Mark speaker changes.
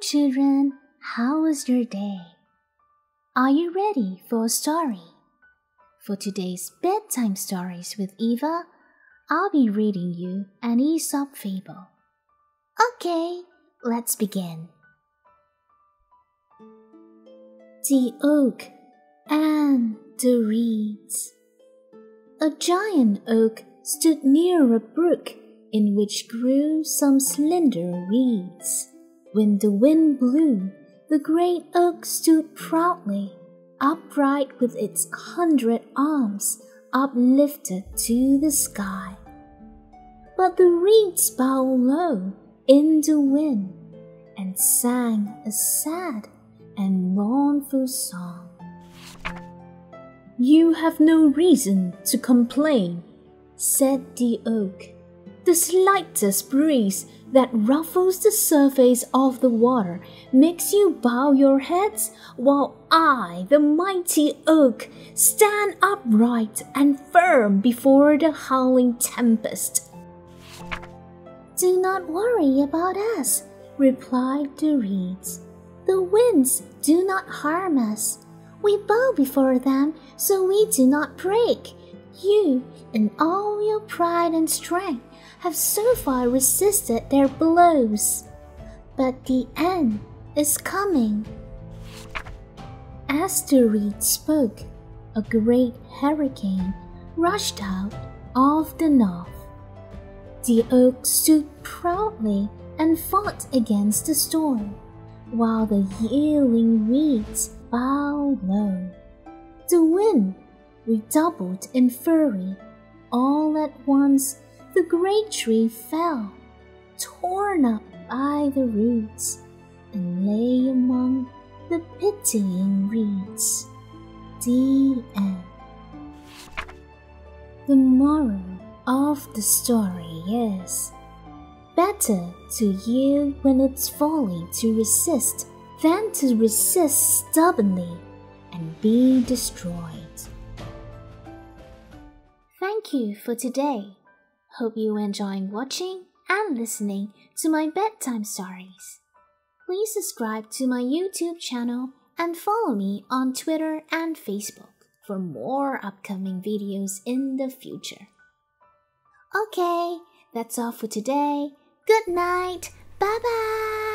Speaker 1: children, how was your day? Are you ready for a story? For today's bedtime stories with Eva, I'll be reading you an Aesop fable. Okay, let's begin. The Oak and the Reeds. A giant oak stood near a brook in which grew some slender reeds. When the wind blew, the great oak stood proudly, upright with its hundred arms uplifted to the sky. But the reeds bowed low in the wind and sang a sad and mournful song.
Speaker 2: You have no reason to complain, said the oak. The slightest breeze that ruffles the surface of the water makes you bow your heads, while I, the mighty oak, stand upright and firm before the howling tempest.
Speaker 1: Do not worry about us, replied the reeds. The winds do not harm us. We bow before them so we do not break. You, in all your pride and strength, have so far resisted their blows. But the end is coming. As the reed spoke, a great hurricane rushed out of the north. The oak stood proudly and fought against the storm, while the yielding reeds bowed low. The wind redoubled in fury. All at once the great tree fell, torn up by the roots, and lay among the pitying reeds. The end. The moral of the story is better to yield when it's folly to resist than to resist stubbornly and be destroyed. Thank you for today. Hope you enjoying watching and listening to my bedtime stories. Please subscribe to my YouTube channel and follow me on Twitter and Facebook for more upcoming videos in the future. Okay, that's all for today. Good night. Bye bye.